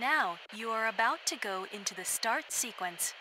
Now you are about to go into the start sequence.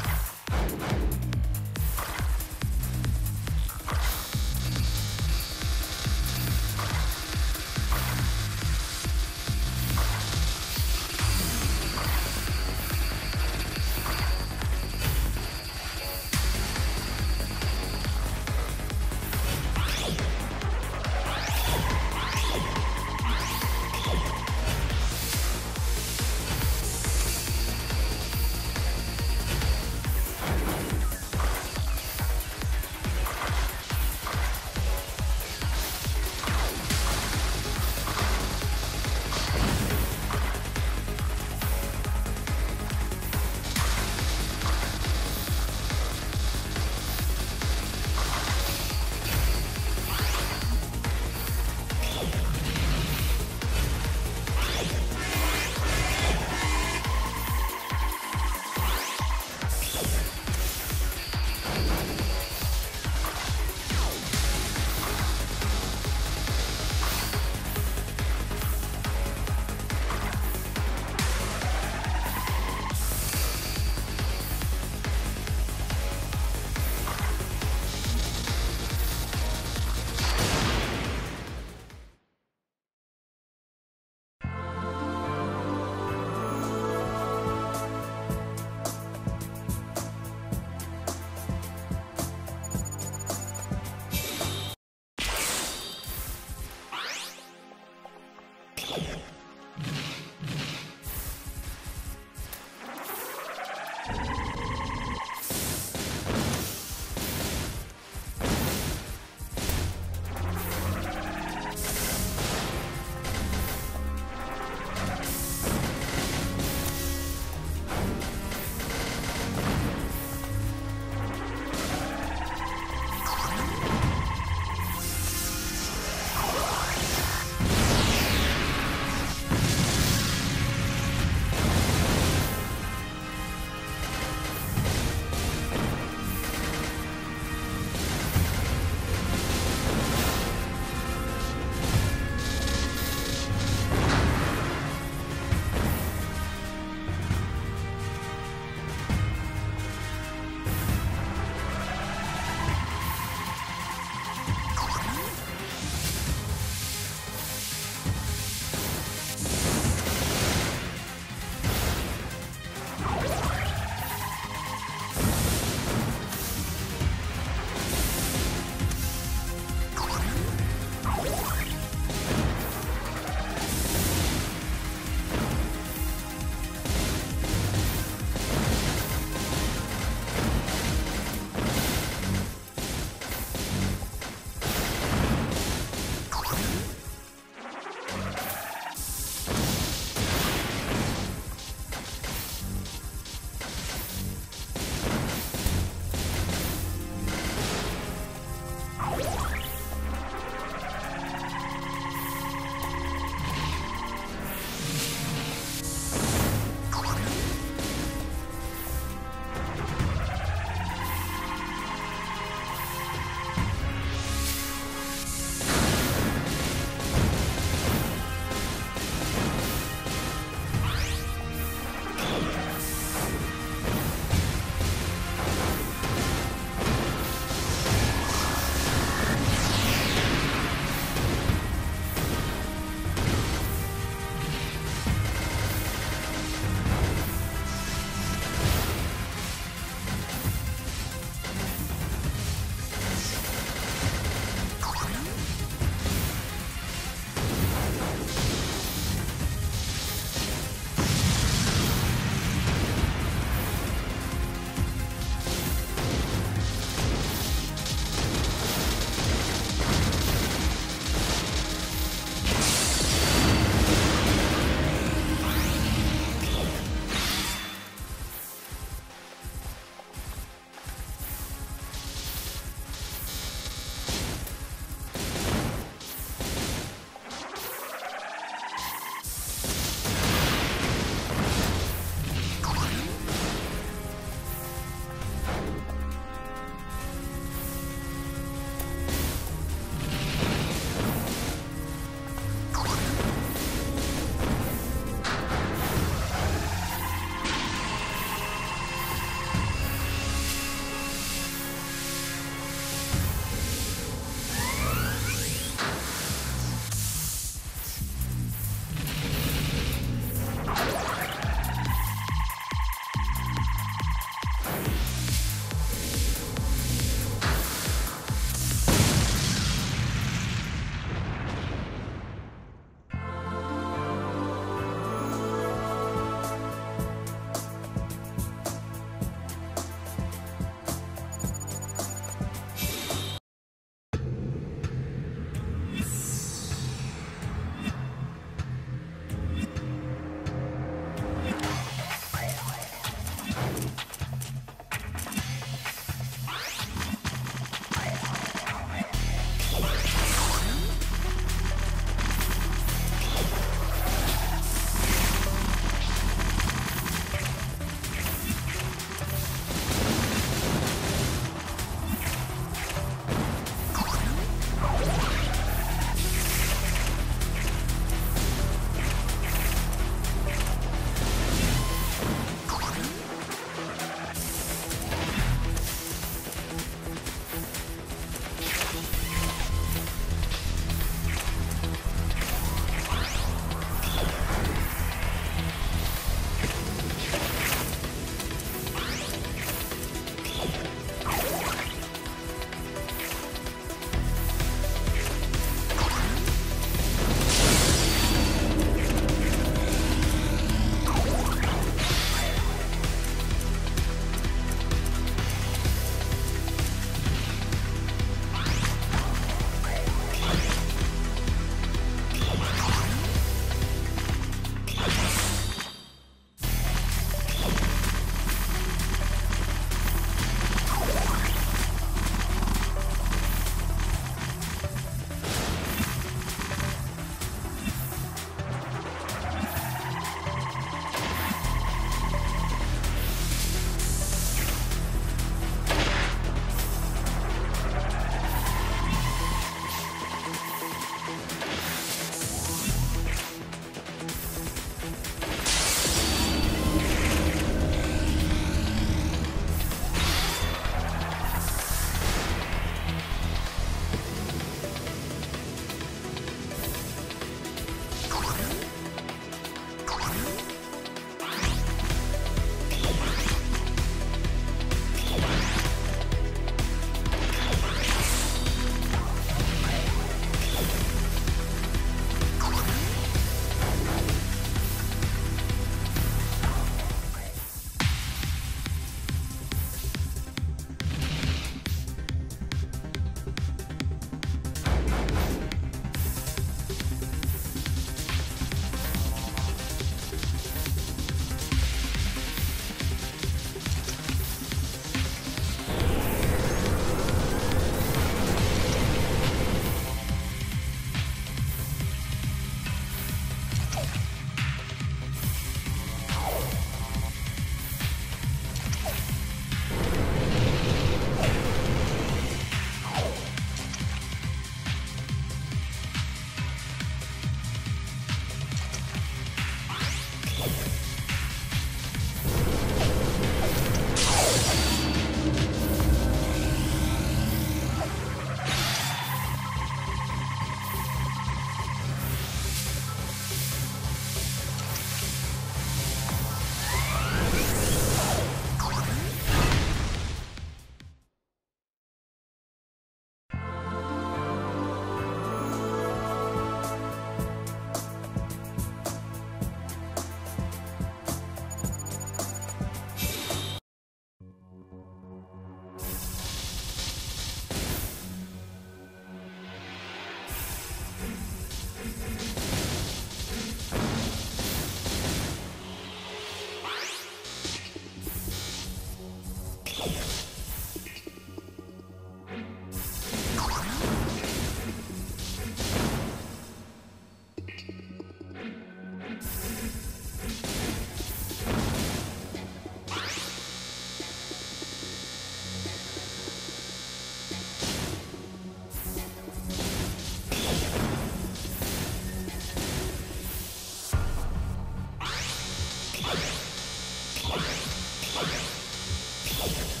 you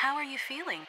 How are you feeling?